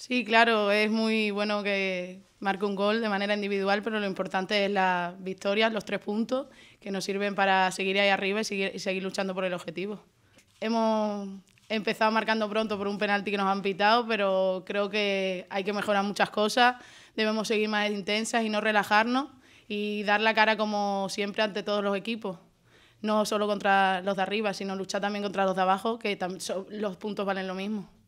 Sí, claro, es muy bueno que marque un gol de manera individual, pero lo importante es la victoria, los tres puntos, que nos sirven para seguir ahí arriba y seguir, y seguir luchando por el objetivo. Hemos empezado marcando pronto por un penalti que nos han pitado, pero creo que hay que mejorar muchas cosas, debemos seguir más intensas y no relajarnos y dar la cara como siempre ante todos los equipos, no solo contra los de arriba, sino luchar también contra los de abajo, que los puntos valen lo mismo.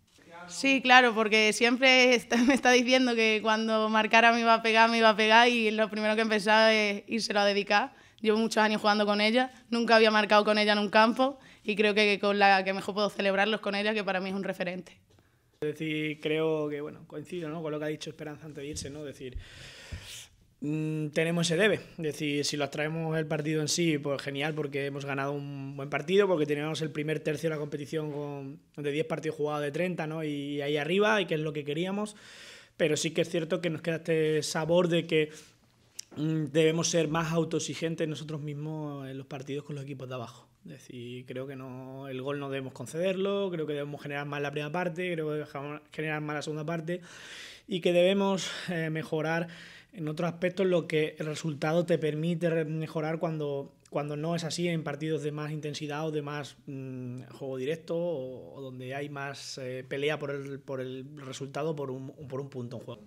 Sí, claro, porque siempre me está diciendo que cuando marcara me iba a pegar, me iba a pegar y lo primero que empezaba es írselo a dedicar. Llevo muchos años jugando con ella, nunca había marcado con ella en un campo y creo que con la que mejor puedo celebrarlos con ella, que para mí es un referente. Es decir, creo que, bueno, coincido ¿no? con lo que ha dicho Esperanza antes de irse, ¿no? Es decir, tenemos ese debe. Es decir, si lo traemos el partido en sí, pues genial, porque hemos ganado un buen partido, porque teníamos el primer tercio de la competición con, de 10 partidos jugados de 30, ¿no? Y ahí arriba, y que es lo que queríamos. Pero sí que es cierto que nos queda este sabor de que mm, debemos ser más autoexigentes nosotros mismos en los partidos con los equipos de abajo. Es decir, creo que no, el gol no debemos concederlo, creo que debemos generar más la primera parte, creo que debemos generar más la segunda parte y que debemos eh, mejorar en otros aspectos lo que el resultado te permite mejorar cuando, cuando no es así en partidos de más intensidad o de más mm, juego directo o, donde hay más eh, pelea por el, por el resultado por un, por un punto en juego.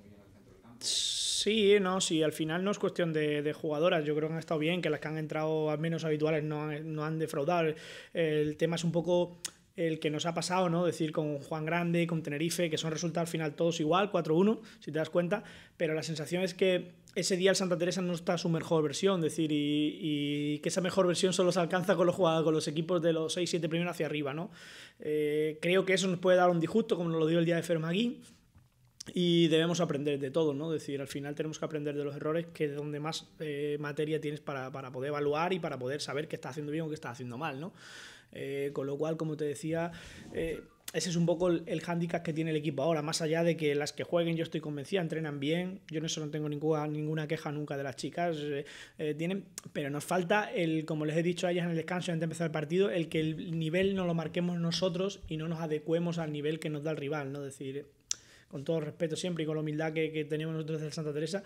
Sí, no, sí, al final no es cuestión de, de, jugadoras, yo creo que han estado bien, que las que han entrado al menos habituales no, no han defraudado. El tema es un poco el que nos ha pasado, ¿no? Decir con Juan Grande, con Tenerife, que son resultados al final todos igual, 4-1, si te das cuenta, pero la sensación es que ese día el Santa Teresa no está a su mejor versión, decir, y, que esa mejor versión solo se alcanza con los con los equipos de los 6-7 primeros hacia arriba, ¿no? Eh, creo que eso nos puede dar un disgusto, como nos lo dio el día de Fermaguín, y debemos aprender de todo, ¿no? Decir, al final tenemos que aprender de los errores, que es donde más eh, materia tienes para, para, poder evaluar y para poder saber qué está haciendo bien o qué está haciendo mal, ¿no? Eh, con lo cual, como te decía, eh, ese es un poco el, el hándicap que tiene el equipo ahora, más allá de que las que jueguen, yo estoy convencida, entrenan bien, yo en eso no tengo ninguna, ninguna queja nunca de las chicas, eh, tienen, pero nos falta, el, como les he dicho a ellas en el descanso antes de empezar el partido, el que el nivel no lo marquemos nosotros y no nos adecuemos al nivel que nos da el rival, ¿no? decir, con todo respeto siempre y con la humildad que, que tenemos nosotros desde Santa Teresa,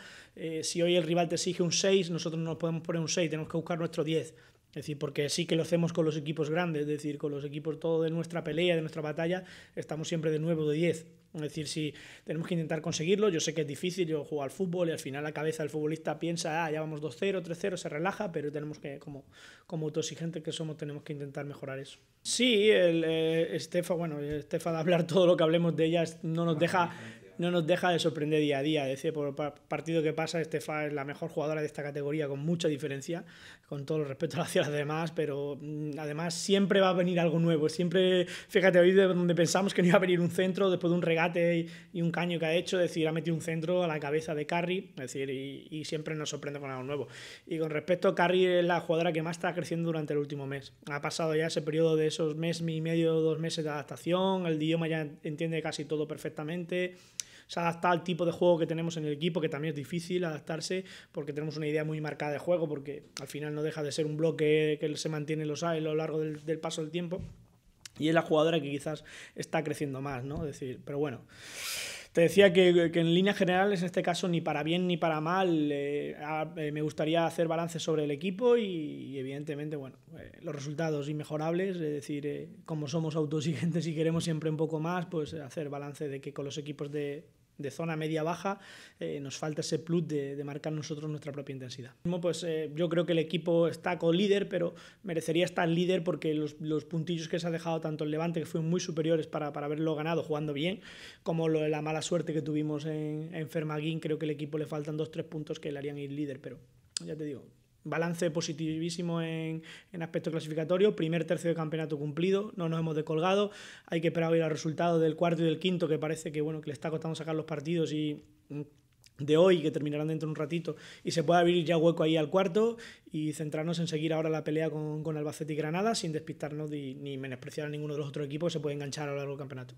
si hoy el rival te exige un 6, nosotros no nos podemos poner un 6, tenemos que buscar nuestro 10. Es decir, porque sí que lo hacemos con los equipos grandes, es decir, con los equipos todo de nuestra pelea, de nuestra batalla, estamos siempre de 9 o de 10. Es decir, si tenemos que intentar conseguirlo, yo sé que es difícil, yo juego al fútbol y al final la cabeza del futbolista piensa, ah, ya vamos 2-0, 3-0, se relaja, pero tenemos que, como, como autoexigentes que somos, tenemos que intentar mejorar eso. Sí, el, eh, Estefa, bueno, Estefa de hablar todo lo que hablemos de ella no nos deja no nos deja de sorprender día a día. Decir, por partido que pasa, Estefa es la mejor jugadora de esta categoría con mucha diferencia, con todo el respeto hacia las demás, pero mm, además siempre va a venir algo nuevo. Siempre, fíjate, hoy de donde pensamos que no iba a venir un centro después de un regate y, un caño que ha hecho, decir, ha metido un centro a la cabeza de Carrie, es decir, y, siempre nos sorprende con algo nuevo. Y con respecto a Carrie, es la jugadora que más está creciendo durante el último mes. Ha pasado ya ese periodo de esos mes y medio, dos meses de adaptación, el idioma ya entiende casi todo perfectamente se adapta al tipo de juego que tenemos en el equipo, que también es difícil adaptarse porque tenemos una idea muy marcada de juego, porque al final no deja de ser un bloque que se mantiene los a lo largo del, del paso del tiempo. Y es la jugadora que quizás está creciendo más, ¿no? Es decir, pero bueno. Te decía que, que, en líneas generales, en este caso, ni para bien ni para mal, eh, eh, me gustaría hacer balance sobre el equipo y, evidentemente, bueno, eh, los resultados inmejorables, es decir, como somos autoexigentes y queremos siempre un poco más, pues hacer balance de que con los equipos de, de zona media-baja, eh, nos falta ese plus de, marcar nosotros nuestra propia intensidad. Pues eh, yo creo que el equipo está con líder, pero merecería estar líder porque los, los, puntillos que se ha dejado tanto el Levante, que fueron muy superiores para, para haberlo ganado jugando bien, como lo de la mala suerte que tuvimos en, en Fermaguín, creo que el equipo le faltan dos tres puntos que le harían ir líder, pero ya te digo, balance positivísimo en, en, aspecto clasificatorio, primer tercio de campeonato cumplido, no nos hemos decolgado, hay que esperar hoy los resultados del cuarto y del quinto, que parece que, bueno, que le está costando sacar los partidos y mm, de hoy, que terminarán dentro de un ratito, y se puede abrir ya hueco ahí al cuarto y centrarnos en seguir ahora la pelea con, con Albacete y Granada sin despistarnos ni, menospreciar a ninguno de los otros equipos que se puede enganchar a lo largo del campeonato.